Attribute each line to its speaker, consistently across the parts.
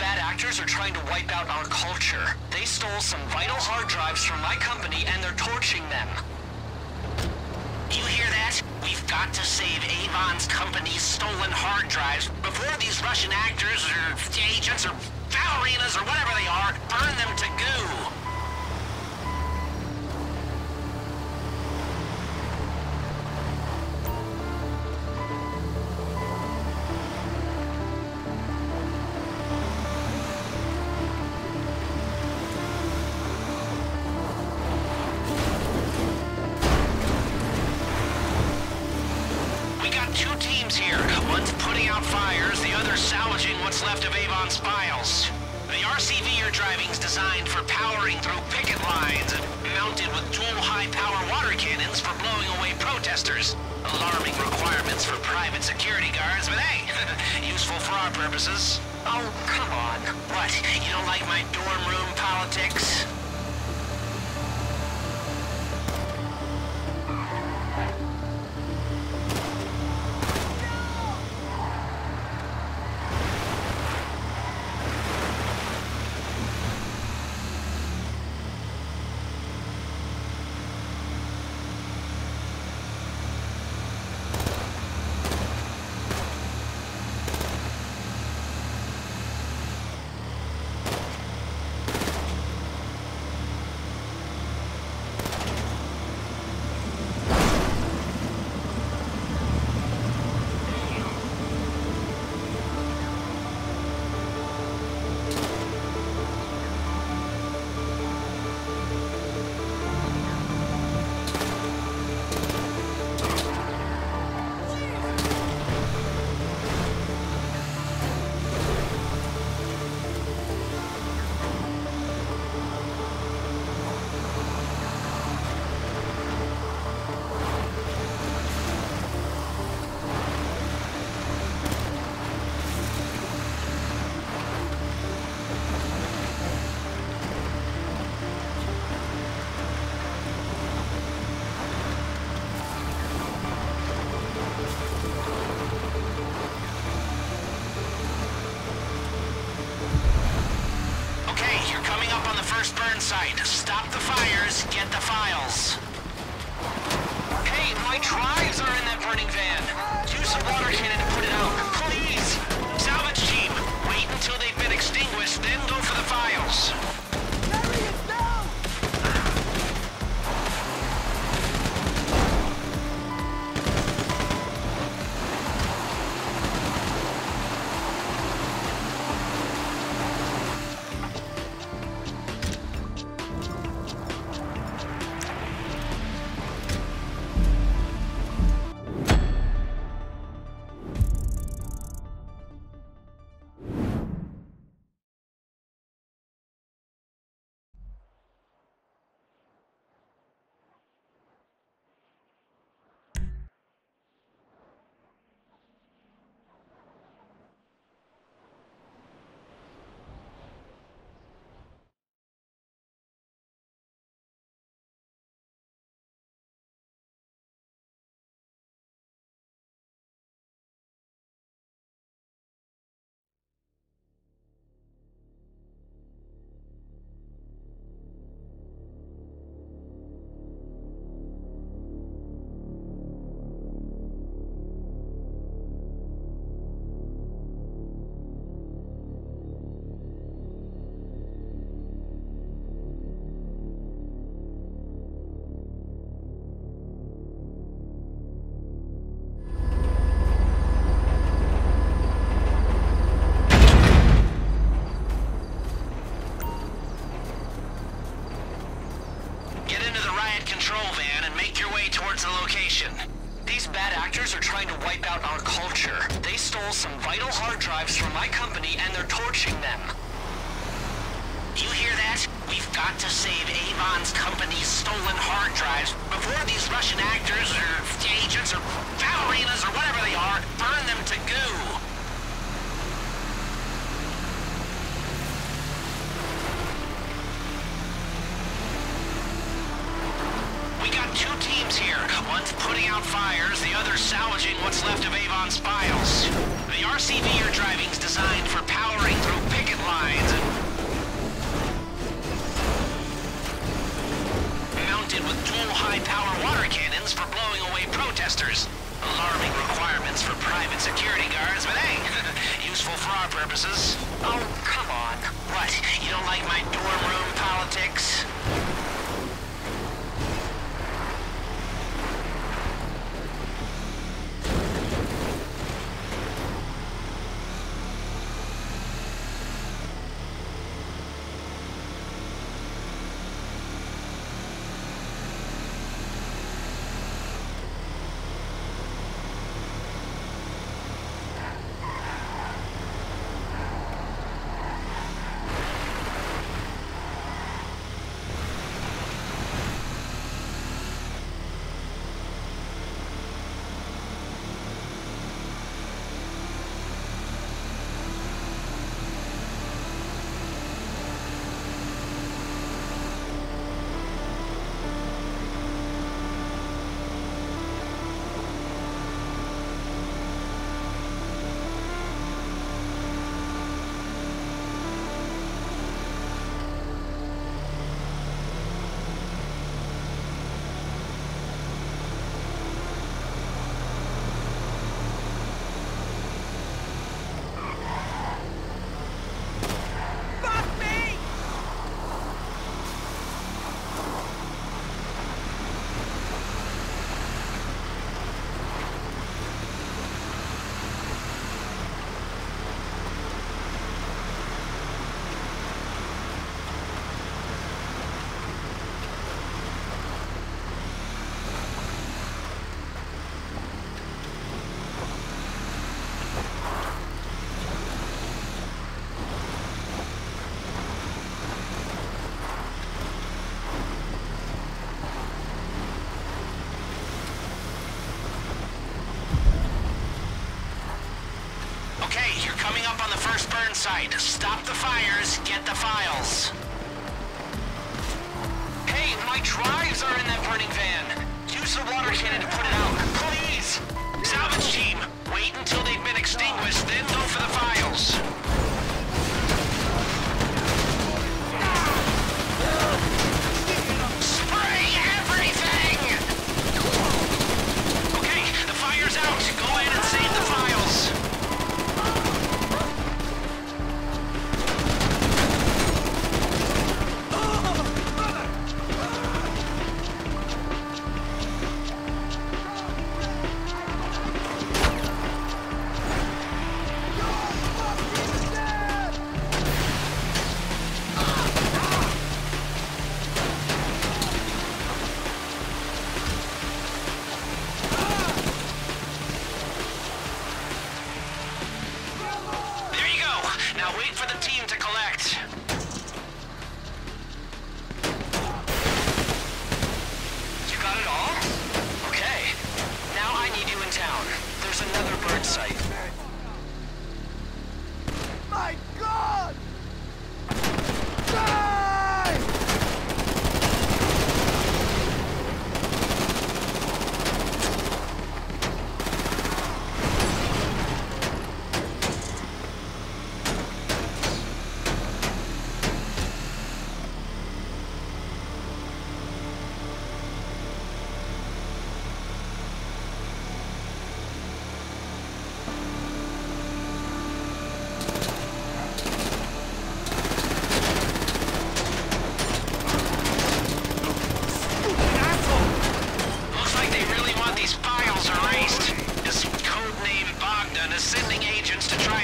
Speaker 1: bad actors are trying to wipe out our culture. They stole some vital hard drives from my company and they're torching them.
Speaker 2: You hear that? We've got to save Avon's company's stolen hard drives before these Russian actors or agents or ballerinas or whatever control van and make your way towards the location.
Speaker 1: These bad actors are trying to wipe out our culture. They stole some vital hard drives from my company and they're torching them.
Speaker 2: You hear that? We've got to save Avon's company's stolen hard drives before these Russian actors or agents or ballerinas or whatever they are burn them to goo. Left of Avon's files. The RCV you're driving's designed for powering through picket lines. Mounted with dual high-power water cannons for blowing away protesters. Alarming requirements for private security guards, but hey, useful for our purposes. Up on the first burn site. Stop the fires, get the files.
Speaker 1: Hey, my drives are in that burning van. Use the water cannon to put it out. Please!
Speaker 2: Salvage team, wait until they've been extinguished, then
Speaker 1: another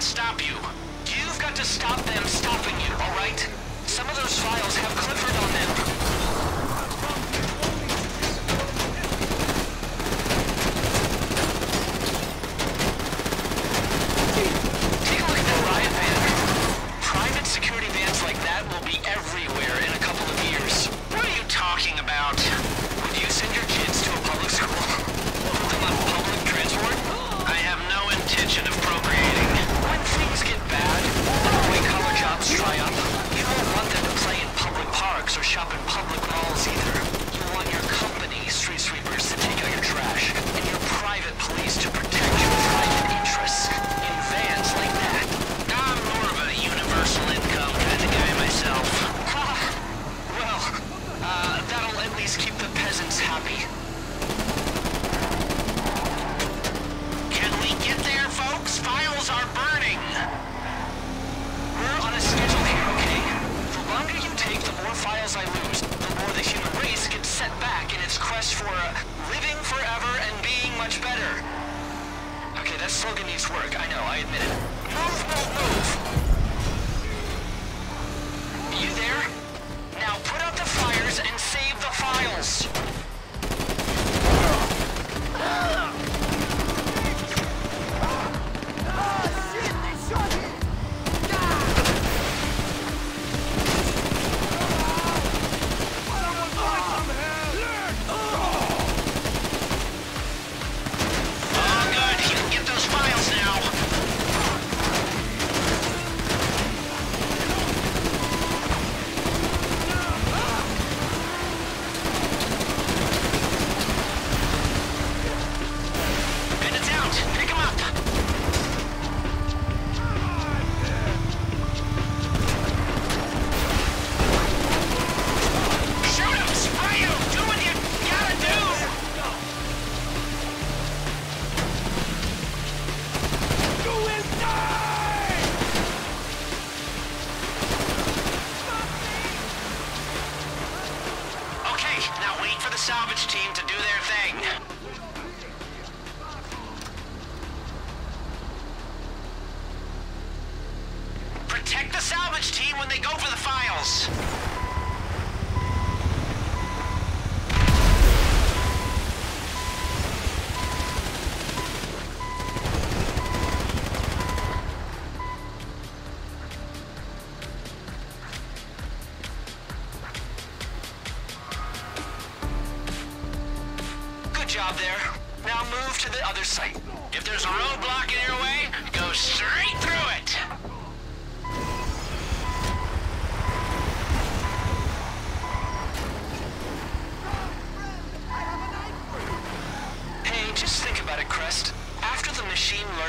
Speaker 2: and stop you.
Speaker 1: You've got to stop them stopping you, all right? Some of those files have Clifford on them.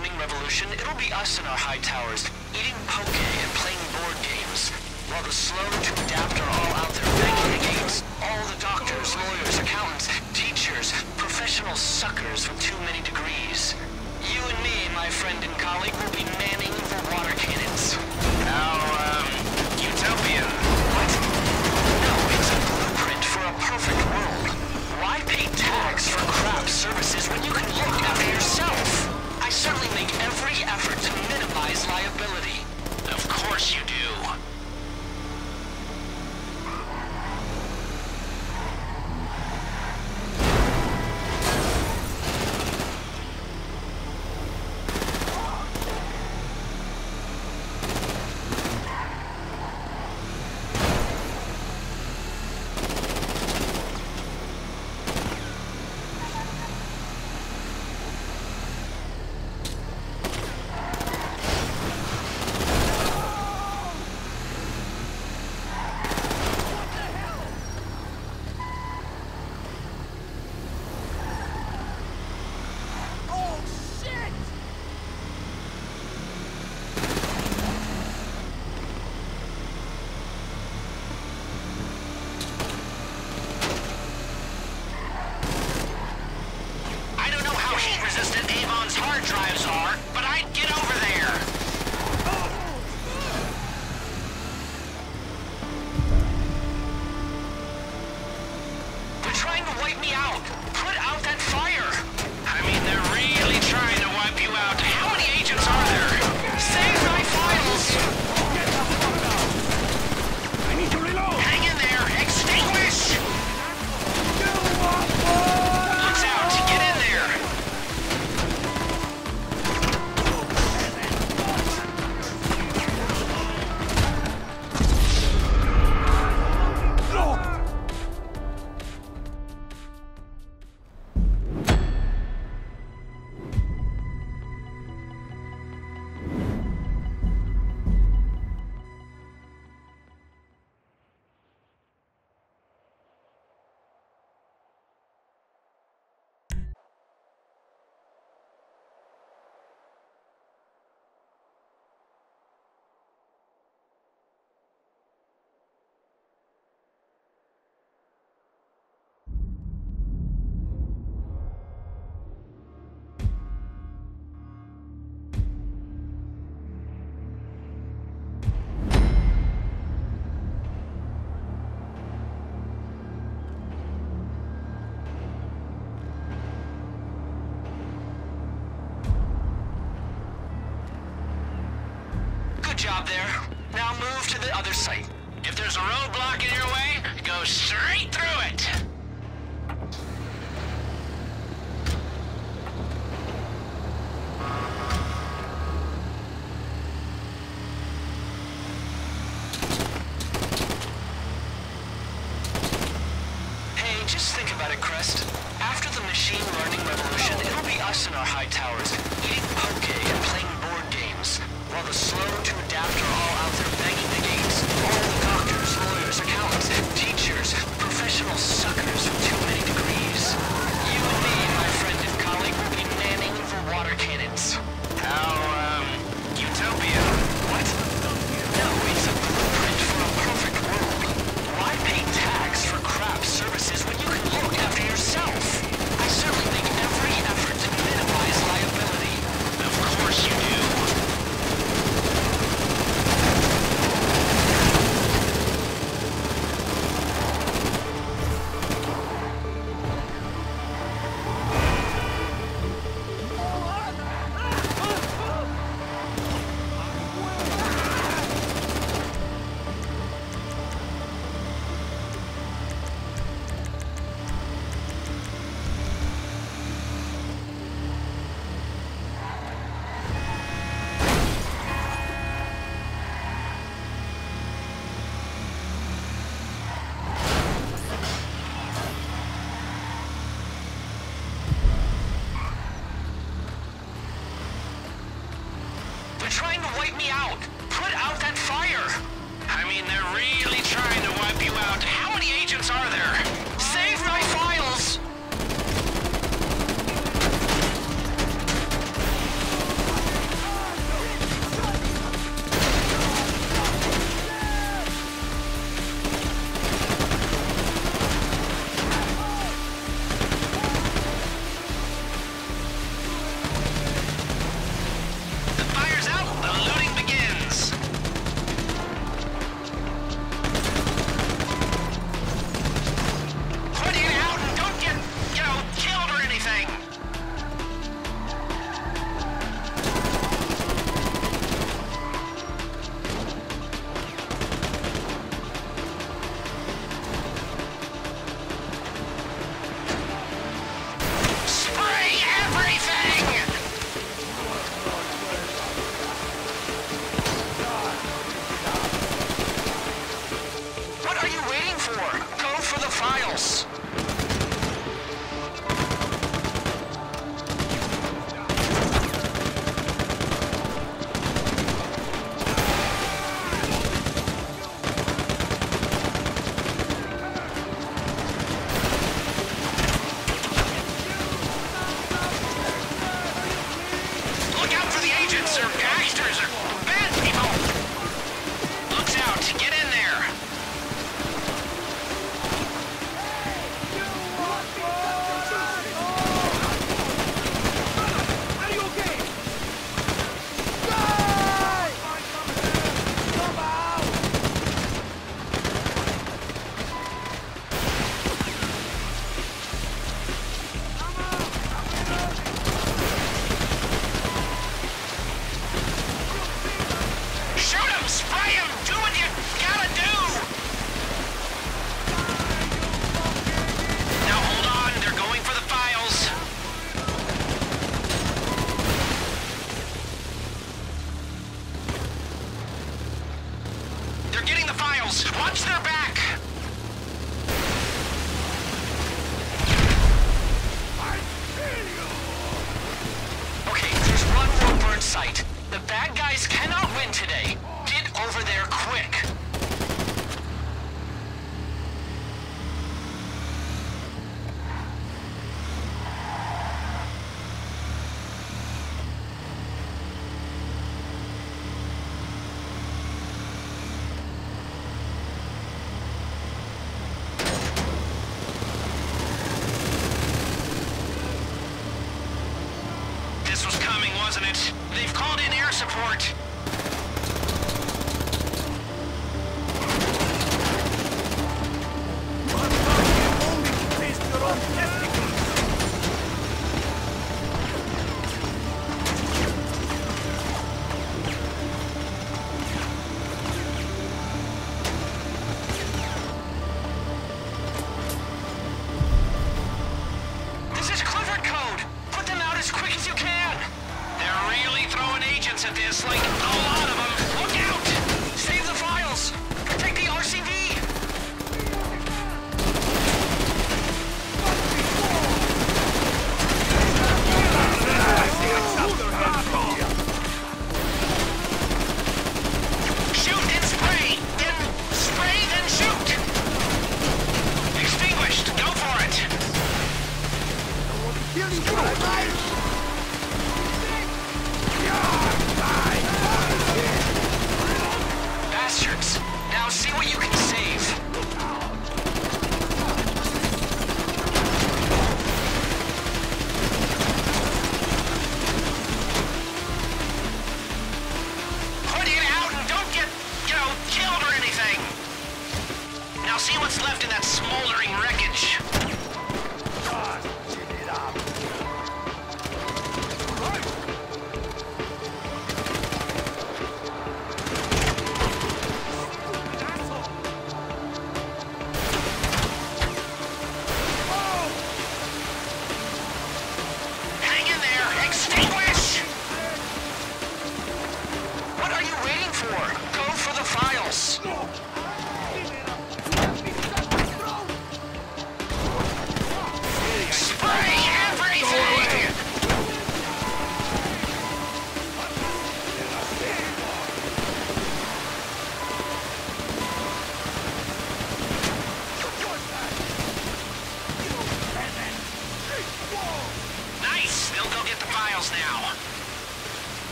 Speaker 1: Learning revolution, it'll be us in our high towers, eating poke and playing board games, while the slow to adapt are all out there banging the gates. All the doctors, lawyers, accountants, teachers, professional suckers with too many degrees. You and me, my friend and colleague, will be manning the water cannons.
Speaker 2: Now, um, utopian.
Speaker 1: What? No, it's a blueprint for a perfect world. Why pay tax for crap services when you can look after yourself? Certainly make every effort to minimize liability.
Speaker 2: Of course you do.
Speaker 3: Oh, shit!
Speaker 2: I don't know how heat-resistant Avon's hard drives are, but I'd get over there.
Speaker 1: They're wipe me out. Put out that fire. Job there. Now move to the other site.
Speaker 2: If there's a roadblock in your way, go straight through it.
Speaker 1: Hey, just think about it, Crest. After the machine learning revolution, it'll be us in our high towers, eating poke are there?
Speaker 2: Bad guys cannot win today. Get over there quick.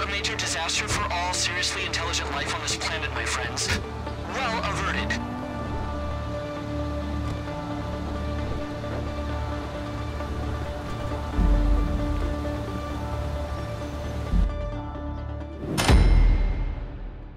Speaker 4: a
Speaker 1: major disaster for all seriously intelligent life on this planet, my friends. Well,